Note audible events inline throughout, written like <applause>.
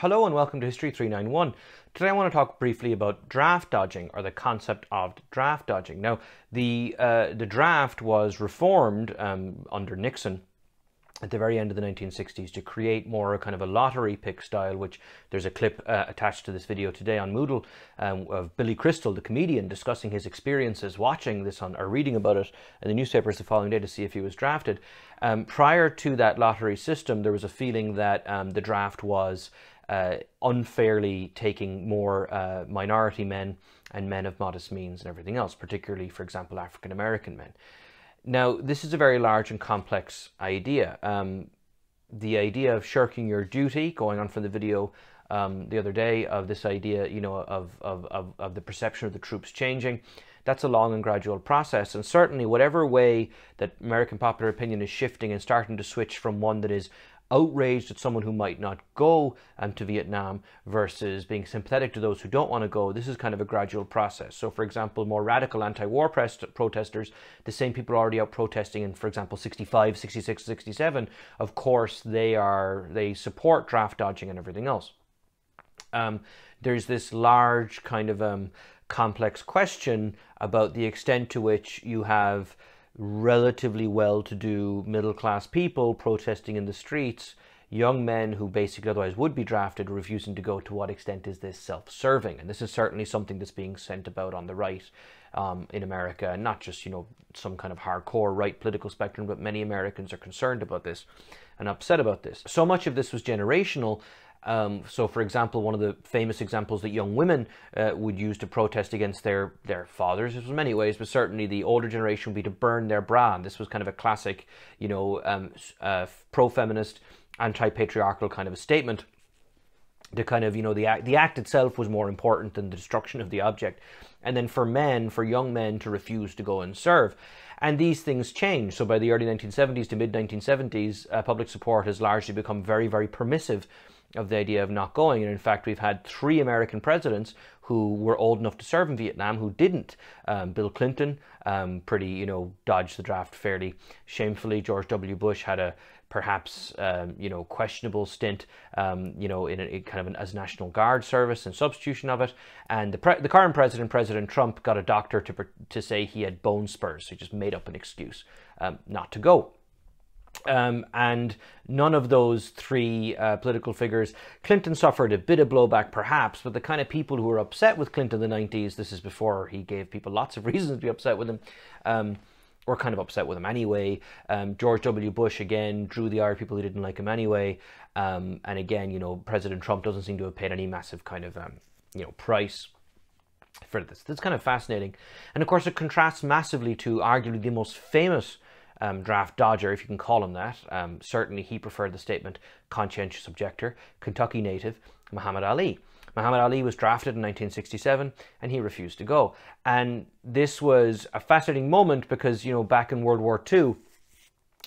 Hello and welcome to History 391. Today I want to talk briefly about draft dodging or the concept of draft dodging. Now, the, uh, the draft was reformed um, under Nixon at the very end of the 1960s to create more kind of a lottery pick style, which there's a clip uh, attached to this video today on Moodle um, of Billy Crystal, the comedian, discussing his experiences watching this on or reading about it in the newspapers the following day to see if he was drafted. Um, prior to that lottery system, there was a feeling that um, the draft was uh, unfairly taking more uh, minority men and men of modest means and everything else, particularly, for example, African American men. Now, this is a very large and complex idea. Um, the idea of shirking your duty, going on from the video um, the other day of this idea, you know, of, of, of, of the perception of the troops changing, that's a long and gradual process. And certainly, whatever way that American popular opinion is shifting and starting to switch from one that is outraged at someone who might not go um, to Vietnam versus being sympathetic to those who don't want to go. This is kind of a gradual process. So, for example, more radical anti-war protesters, the same people already out protesting in, for example, 65, 66, 67, of course, they are they support draft dodging and everything else. Um, there's this large kind of um, complex question about the extent to which you have relatively well to do middle class people protesting in the streets, young men who basically otherwise would be drafted refusing to go. To what extent is this self serving? And this is certainly something that's being sent about on the right um, in America, and not just, you know, some kind of hardcore right political spectrum, but many Americans are concerned about this and upset about this. So much of this was generational um, so, for example, one of the famous examples that young women uh, would use to protest against their, their fathers, this was many ways, but certainly the older generation would be to burn their bra. And this was kind of a classic, you know, um, uh, pro-feminist, anti-patriarchal kind of a statement. The kind of, you know, the act, the act itself was more important than the destruction of the object. And then for men, for young men to refuse to go and serve. And these things change. So by the early 1970s to mid 1970s, uh, public support has largely become very, very permissive of the idea of not going. And in fact, we've had three American presidents who were old enough to serve in Vietnam who didn't. Um, Bill Clinton, um, pretty, you know, dodged the draft fairly shamefully. George W. Bush had a perhaps, um, you know, questionable stint, um, you know, in, a, in kind of an, as National Guard service and substitution of it. And the, the current president, President Trump, got a doctor to, to say he had bone spurs. So he just made up an excuse um, not to go. Um, and none of those three uh, political figures, Clinton suffered a bit of blowback perhaps, but the kind of people who were upset with Clinton in the 90s, this is before he gave people lots of <laughs> reasons to be upset with him, um, were kind of upset with him anyway. Um, George W. Bush, again, drew the ire of people who didn't like him anyway. Um, and again, you know, President Trump doesn't seem to have paid any massive kind of, um, you know, price for this. That's kind of fascinating. And of course, it contrasts massively to arguably the most famous um, draft dodger, if you can call him that. Um, certainly, he preferred the statement conscientious objector, Kentucky native Muhammad Ali. Muhammad Ali was drafted in 1967 and he refused to go. And this was a fascinating moment because, you know, back in World War II,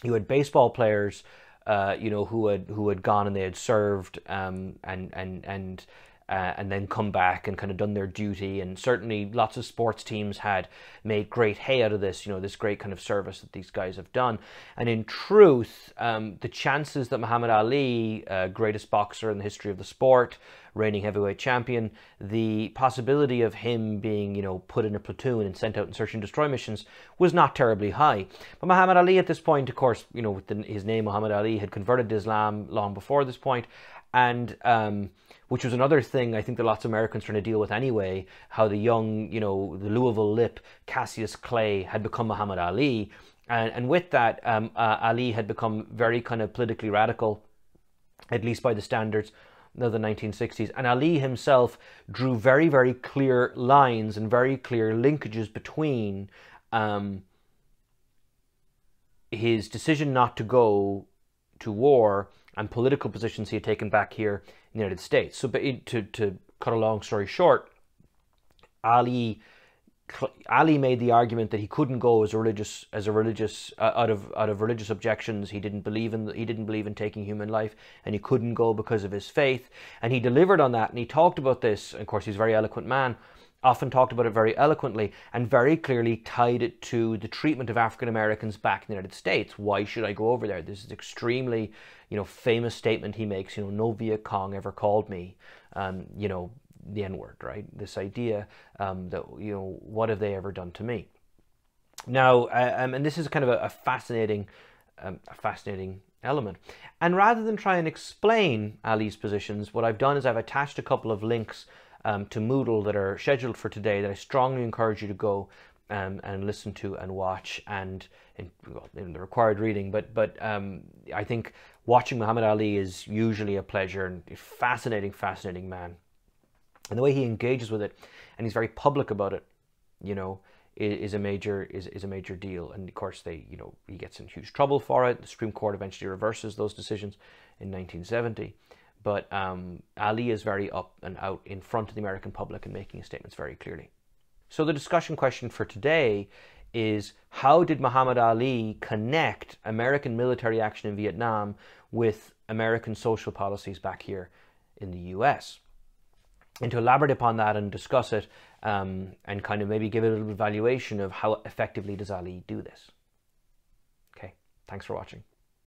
you had baseball players, uh, you know, who had who had gone and they had served um, and and and uh, and then come back and kind of done their duty. And certainly lots of sports teams had made great hay out of this, you know, this great kind of service that these guys have done. And in truth, um, the chances that Muhammad Ali, uh, greatest boxer in the history of the sport, reigning heavyweight champion, the possibility of him being, you know, put in a platoon and sent out in search and destroy missions was not terribly high. But Muhammad Ali at this point, of course, you know, with the, his name Muhammad Ali, had converted to Islam long before this point, and um, which was another thing I think that lots of Americans trying to deal with anyway. How the young, you know, the Louisville Lip, Cassius Clay had become Muhammad Ali, and and with that, um, uh, Ali had become very kind of politically radical, at least by the standards of the 1960s. And Ali himself drew very very clear lines and very clear linkages between. Um, his decision not to go to war and political positions he had taken back here in the United States. So, to, to cut a long story short, Ali Ali made the argument that he couldn't go as a religious as a religious uh, out of out of religious objections. He didn't believe in he didn't believe in taking human life, and he couldn't go because of his faith. And he delivered on that, and he talked about this. Of course, he's a very eloquent man. Often talked about it very eloquently and very clearly tied it to the treatment of African Americans back in the United States. Why should I go over there? This is extremely, you know, famous statement he makes. You know, no Viet Cong ever called me, um, you know, the N word, right? This idea um, that you know, what have they ever done to me? Now, uh, um, and this is kind of a, a fascinating, um, a fascinating element. And rather than try and explain Ali's positions, what I've done is I've attached a couple of links um, to Moodle that are scheduled for today that I strongly encourage you to go um, and listen to and watch and in, in the required reading. But but um, I think watching Muhammad Ali is usually a pleasure and a fascinating, fascinating man. And the way he engages with it, and he's very public about it, you know, is, a major is, is a major deal. And of course, they you know he gets in huge trouble for it. The Supreme Court eventually reverses those decisions in 1970. But um, Ali is very up and out in front of the American public and making statements very clearly. So the discussion question for today is how did Muhammad Ali connect American military action in Vietnam with American social policies back here in the US? And to elaborate upon that and discuss it um, and kind of maybe give it a little evaluation of how effectively does Ali do this. Okay, thanks for watching.